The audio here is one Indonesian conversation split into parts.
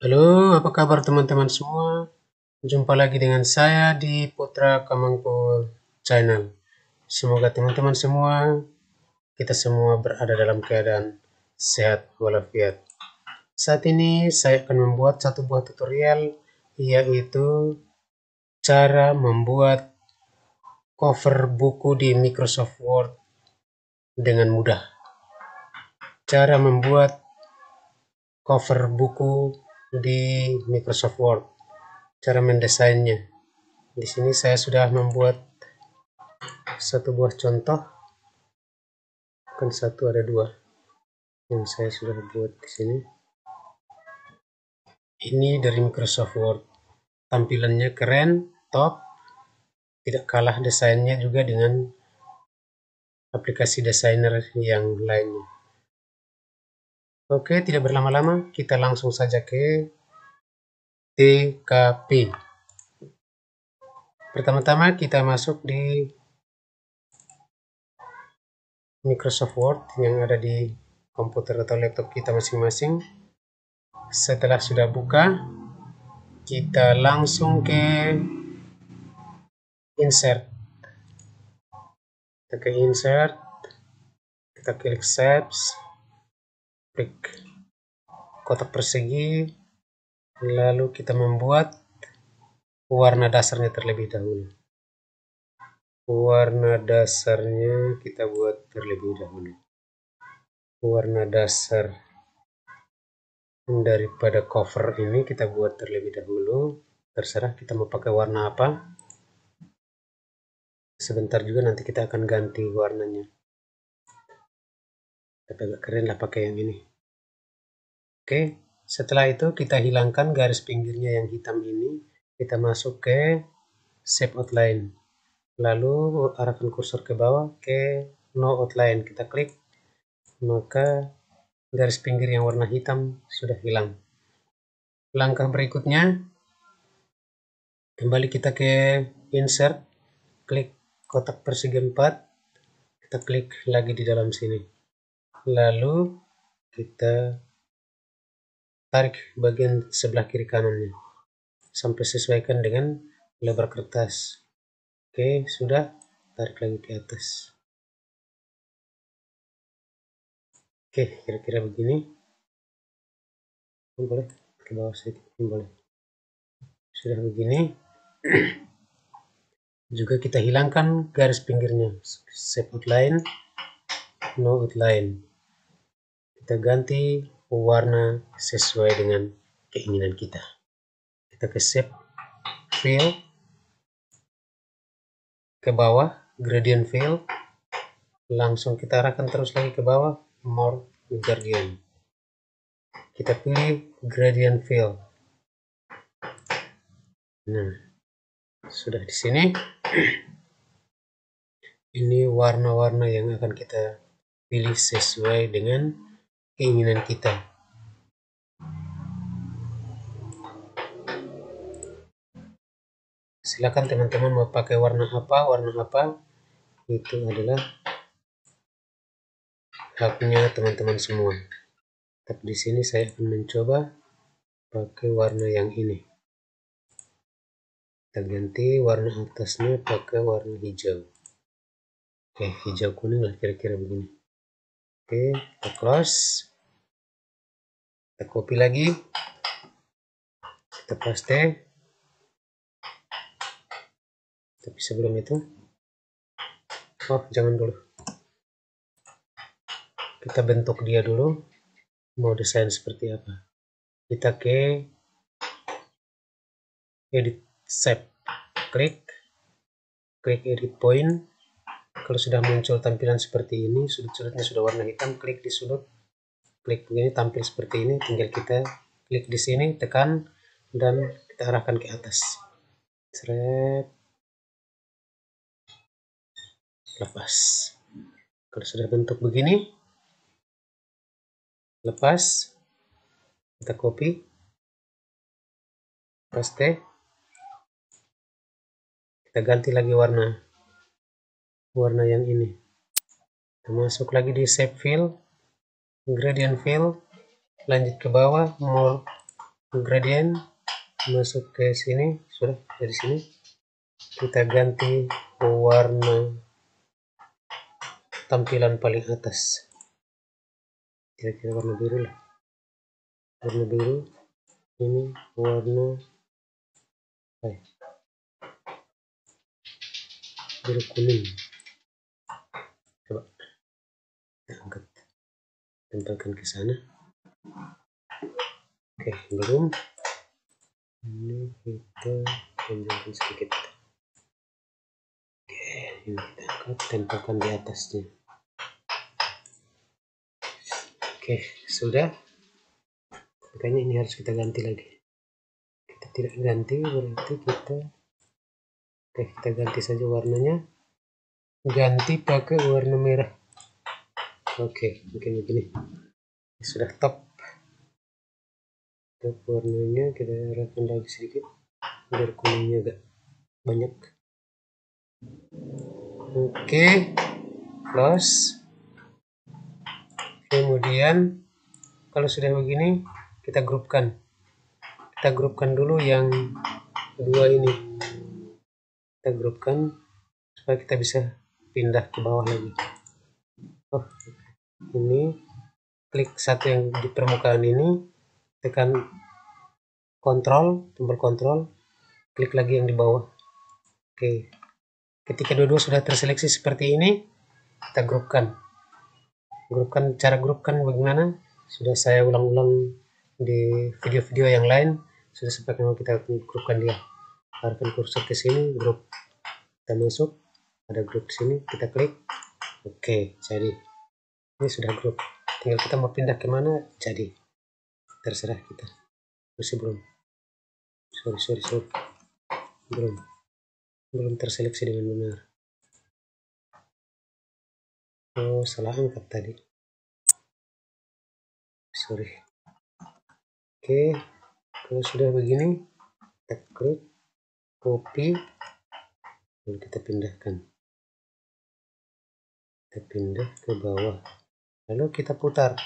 Halo, apa kabar teman-teman semua? Jumpa lagi dengan saya di Putra Kamangpo Channel. Semoga teman-teman semua, kita semua berada dalam keadaan sehat walafiat. Saat ini saya akan membuat satu buah tutorial, yaitu cara membuat cover buku di Microsoft Word dengan mudah. Cara membuat cover buku di Microsoft Word. Cara mendesainnya. Di sini saya sudah membuat satu buah contoh. Bukan satu, ada dua yang saya sudah buat di sini. Ini dari Microsoft Word. Tampilannya keren, top. Tidak kalah desainnya juga dengan aplikasi desainer yang lainnya. Oke, tidak berlama-lama, kita langsung saja ke TKP. Pertama-tama kita masuk di Microsoft Word yang ada di komputer atau laptop kita masing-masing. Setelah sudah buka, kita langsung ke insert. Kita ke insert, kita klik shapes, klik kotak persegi lalu kita membuat warna dasarnya terlebih dahulu. Warna dasarnya kita buat terlebih dahulu. Warna dasar daripada cover ini kita buat terlebih dahulu. Terserah kita mau pakai warna apa. Sebentar juga nanti kita akan ganti warnanya tapi agak keren lah pakai yang ini. Oke setelah itu kita hilangkan garis pinggirnya yang hitam ini. Kita masuk ke shape outline. Lalu arahkan kursor ke bawah ke no outline. Kita klik maka garis pinggir yang warna hitam sudah hilang. Langkah berikutnya kembali kita ke insert. Klik kotak persegi 4 kita klik lagi di dalam sini lalu kita tarik bagian sebelah kiri kanannya. Sampai sesuaikan dengan lebar kertas. Oke sudah. Tarik lagi ke atas. Oke kira-kira begini. Boleh? Ke bawah sedikit. Boleh. Sudah begini. Juga kita hilangkan garis pinggirnya. Save outline no outline kita ganti warna sesuai dengan keinginan kita. Kita ke shape fill. Ke bawah gradient fill. Langsung kita arahkan terus lagi ke bawah more gradient kita pilih gradient fill. Nah sudah di sini. Ini warna-warna yang akan kita pilih sesuai dengan keinginan kita. Silakan teman-teman mau pakai warna apa, warna apa, itu adalah haknya teman-teman semua. Tapi di sini saya akan mencoba pakai warna yang ini. Kita ganti warna atasnya pakai warna hijau. Oke, hijau kuning lah kira-kira begini. Oke, kita close kita copy lagi. Kita paste tapi sebelum itu? Oh jangan dulu. Kita bentuk dia dulu. Mau desain seperti apa? Kita ke edit shape. Klik. Klik edit point. Kalau sudah muncul tampilan seperti ini sudut-sudutnya sudah warna hitam klik di sudut klik begini tampil seperti ini tinggal kita klik di sini tekan dan kita arahkan ke atas. Seret. lepas. Kalau sudah bentuk begini lepas. Kita copy. Paste. Kita ganti lagi warna. Warna yang ini. Kita masuk lagi di shape fill gradient fill lanjut ke bawah more gradient masuk ke sini sudah dari sini. Kita ganti warna tampilan paling atas. Kira-kira warna biru lah. Warna biru ini warna eh, biru kuning. Coba kita angkat tempelkan ke sana. Oke belum. Ini kita panjangkan sedikit. Oke ini kita angkat tempelkan di atasnya. Oke sudah. Makanya ini harus kita ganti lagi. Kita tidak ganti berarti kita oke kita ganti saja warnanya. Ganti pakai warna merah oke mungkin begini. Sudah top. Top warnanya kita arahkan lagi sedikit. Biar kuningnya agak banyak. Oke close. Kemudian kalau sudah begini kita grupkan. Kita grupkan dulu yang dua ini. Kita grupkan supaya kita bisa pindah ke bawah lagi ini klik satu yang di permukaan ini tekan kontrol tombol kontrol klik lagi yang di bawah. Oke. Ketika dua-dua sudah terseleksi seperti ini kita grupkan. Grupkan cara grupkan bagaimana? Sudah saya ulang-ulang di video-video yang lain sudah kalau kita grupkan dia. Arahkan kursor ke sini grup. Kita masuk ada grup sini kita klik. Oke jadi ini sudah grup. Tinggal kita mau pindah ke mana jadi. Terserah kita. Masih belum. Sorry sorry sorry. Belum. Belum terseleksi dengan benar. Oh salah angkat tadi. Sorry. Oke. Kalau sudah begini kita copy lalu kita pindahkan. Kita pindah ke bawah lalu kita putar.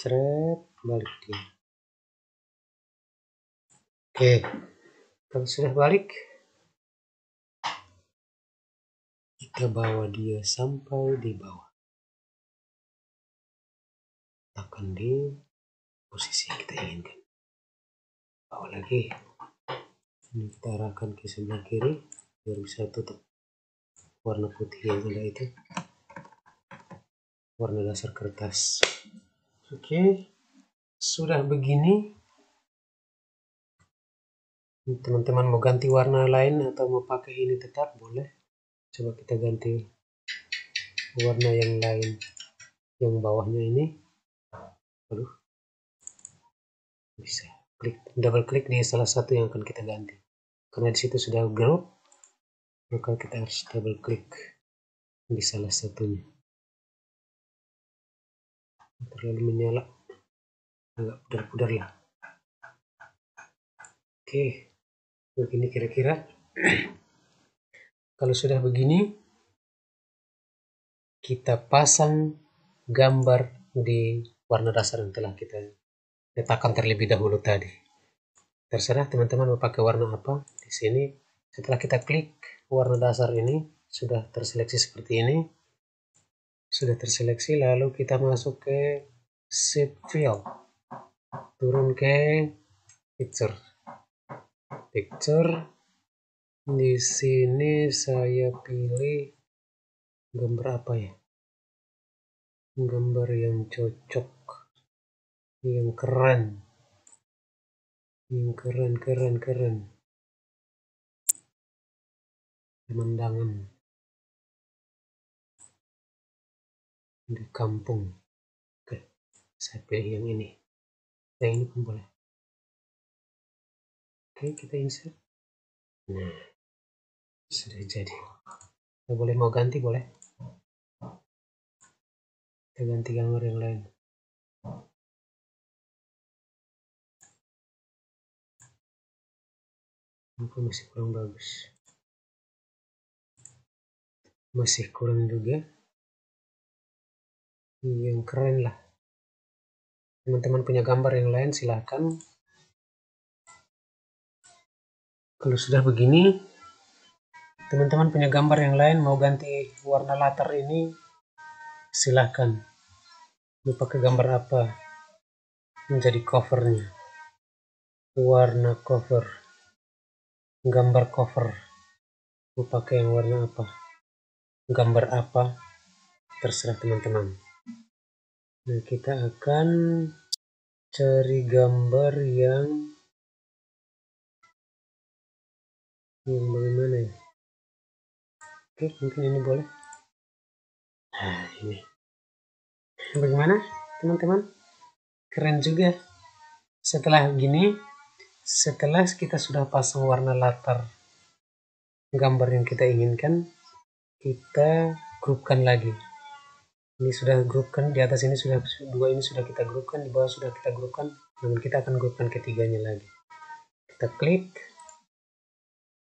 Ceret balik dia oke. Kalau sudah balik kita bawa dia sampai di bawah. Letakkan di posisi yang kita inginkan. Bawa lagi. Ini kita arahkan ke sebelah kiri biar bisa tutup warna putih yang ada itu warna dasar kertas. Oke sudah begini. Teman-teman mau ganti warna lain atau mau pakai ini tetap boleh. Coba kita ganti warna yang lain yang bawahnya ini. Aduh. Bisa klik double klik di salah satu yang akan kita ganti. Karena di situ sudah group maka kita harus double klik di salah satunya terlalu menyala. Agak pudar-pudar lah. Oke. Begini kira-kira. Kalau sudah begini kita pasang gambar di warna dasar yang telah kita letakkan terlebih dahulu tadi. Terserah teman-teman mau pakai warna apa di sini. Setelah kita klik warna dasar ini sudah terseleksi seperti ini sudah terseleksi lalu kita masuk ke shape fill turun ke picture. Picture. Di sini saya pilih gambar apa ya? Gambar yang cocok yang keren. Yang keren keren keren. Pemandangan di kampung. Oke saya pilih yang ini. Yang ini pun boleh. Oke kita insert. Nah sudah jadi. Kita boleh mau ganti boleh? Kita ganti gambar yang lain. Apa masih kurang bagus? Masih kurang juga yang keren lah. Teman-teman punya gambar yang lain silahkan kalau sudah begini teman-teman punya gambar yang lain mau ganti warna latar ini silahkan mau pakai gambar apa? Menjadi covernya. Warna cover. Gambar cover. Mau pakai yang warna apa? Gambar apa? Terserah teman-teman nah kita akan cari gambar yang yang bagaimana ya? Oke mungkin ini boleh. Nah ini. Bagaimana teman-teman? Keren juga. Setelah gini setelah kita sudah pasang warna latar gambar yang kita inginkan kita grupkan lagi ini sudah grupkan di atas ini sudah dua ini sudah kita grupkan di bawah sudah kita grupkan namun kita akan grupkan ketiganya lagi. Kita klik.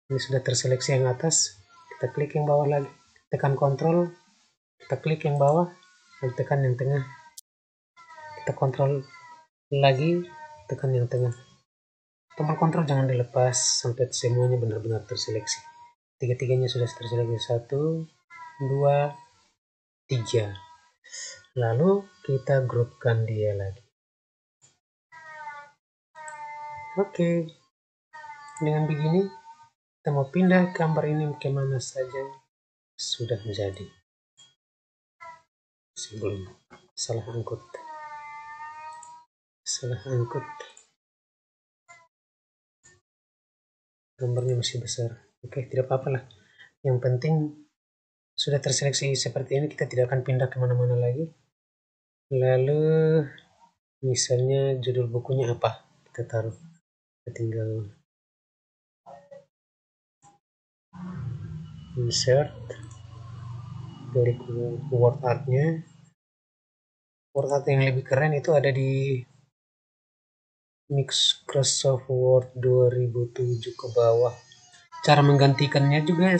Ini sudah terseleksi yang atas. Kita klik yang bawah lagi. Tekan kontrol. Kita klik yang bawah. Lalu tekan yang tengah. Kita kontrol lagi. Tekan yang tengah. Tombol kontrol jangan dilepas sampai semuanya benar-benar terseleksi. Tiga-tiganya sudah terseleksi. Satu dua tiga Lalu kita grupkan dia lagi. Oke, dengan begini kita mau pindah gambar ini ke mana saja sudah menjadi. Sebelum salah angkut. Salah angkut. Gambarnya masih besar. Oke, tidak apa-apa lah. Yang penting sudah terseleksi seperti ini, kita tidak akan pindah ke mana-mana lagi. Lalu misalnya judul bukunya apa? Kita taruh kita tinggal insert klik word artnya. Word art yang lebih keren itu ada di Microsoft Word 2007 ke bawah. Cara menggantikannya juga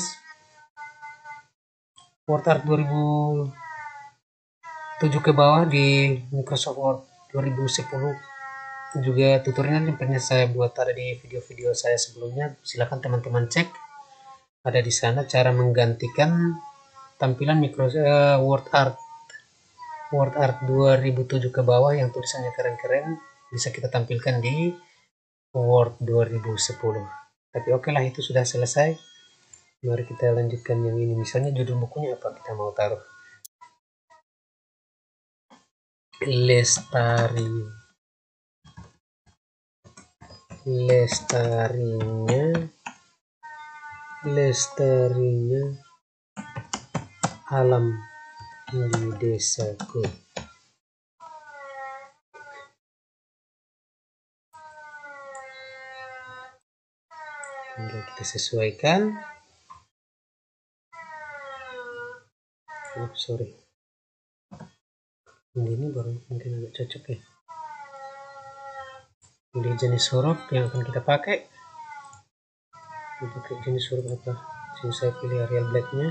Word Art 2000 7 ke bawah di Microsoft Word 2010 juga tutorial yang pernah saya buat ada di video-video saya sebelumnya. Silahkan teman-teman cek. Ada di sana cara menggantikan tampilan Microsoft uh, Word Art. Word Art 2007 ke bawah yang tulisannya keren-keren. Bisa kita tampilkan di Word 2010 tapi oke okay lah itu sudah selesai mari kita lanjutkan yang ini. Misalnya judul bukunya apa? Kita mau taruh. Lestari. Lestarinya. Lestarinya. Alam di desaku. Tinggal kita sesuaikan oh sorry. Ini baru mungkin agak cocok ya. Pilih jenis huruf yang akan kita pakai. Pakai jenis huruf apa? Sini saya pilih Arial blacknya.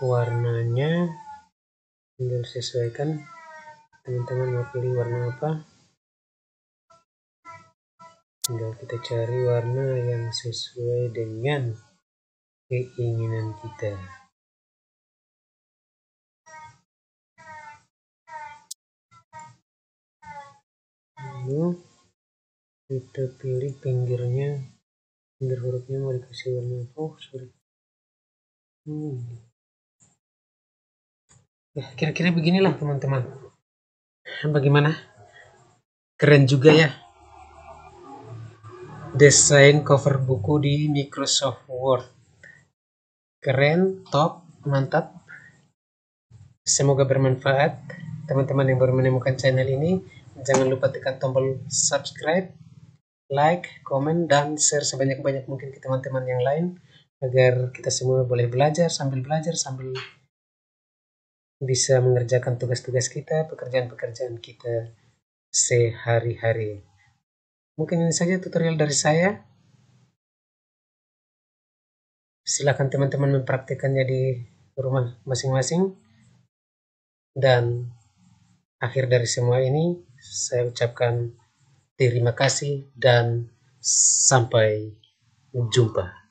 Warnanya tinggal sesuaikan. Teman-teman mau pilih warna apa? Tinggal kita cari warna yang sesuai dengan keinginan kita lalu kita pilih pinggirnya. Pinggir hurufnya mau dikasih warna apa? Oh sorry. Hmm. ya kira-kira beginilah teman-teman. Bagaimana? Keren juga ya. Desain cover buku di Microsoft Word. Keren top mantap. Semoga bermanfaat. Teman-teman yang baru menemukan channel ini Jangan lupa tekan tombol subscribe, like, komen, dan share sebanyak-banyak mungkin ke teman-teman yang lain agar kita semua boleh belajar sambil belajar sambil bisa mengerjakan tugas-tugas kita, pekerjaan-pekerjaan kita sehari-hari. Mungkin ini saja tutorial dari saya. Silakan teman-teman mempraktekannya di rumah masing-masing. Dan akhir dari semua ini, saya ucapkan terima kasih dan sampai jumpa.